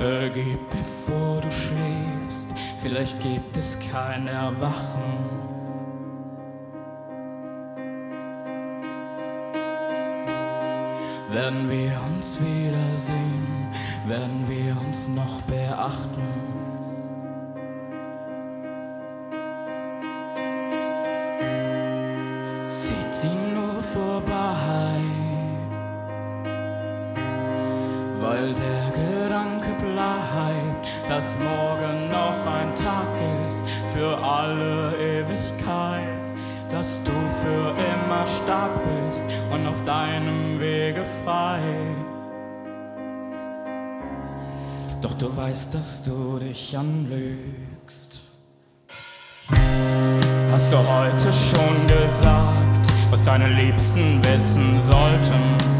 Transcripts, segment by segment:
Vergib, bevor du schläfst, vielleicht gibt es kein Erwachen. Werden wir uns wiedersehen, werden wir uns noch beachten. Weil der Gedanke bleibt, dass morgen noch ein Tag ist für alle Ewigkeit, dass du für immer stark bist und auf deinem Wege frei. Doch du weißt, dass du dich anlügst. Hast du heute schon gesagt, was deine Liebsten wissen sollten?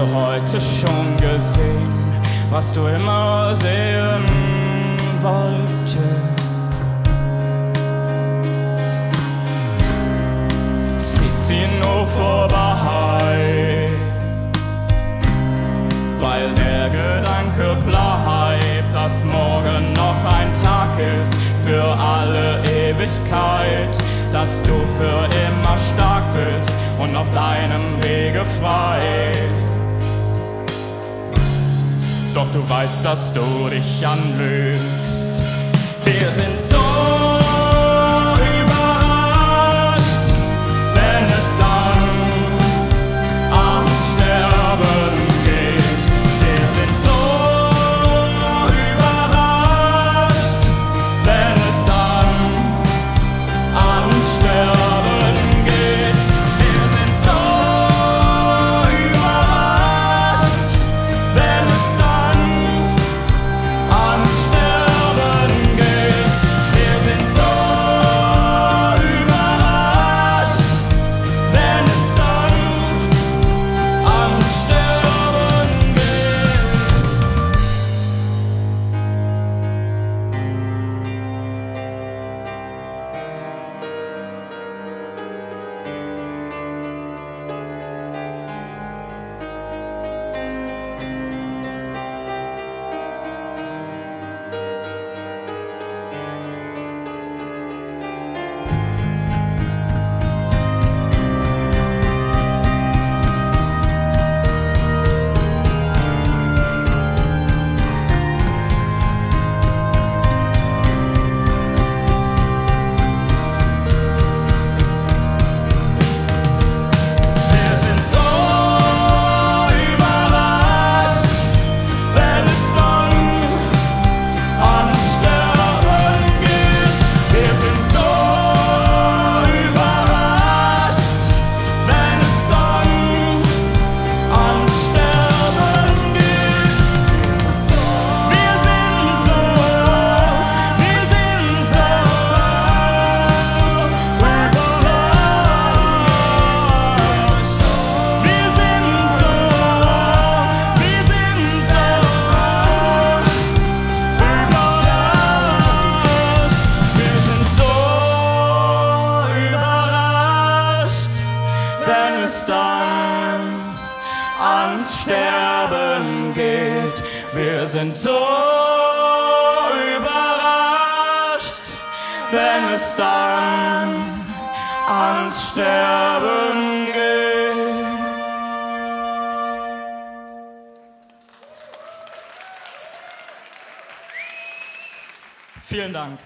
Du heute schon gesehen, was du immer sehen wolltest? Zieht sie nur vorbei, weil der Gedanke bleibt, dass morgen noch ein Tag ist für alle Ewigkeit, dass du für immer stark bist und auf deinem Wege frei. Doch du weißt, dass du dich anlügst. Sterben geht. Wir sind so überrascht, wenn es dann ans Sterben geht. Vielen Dank.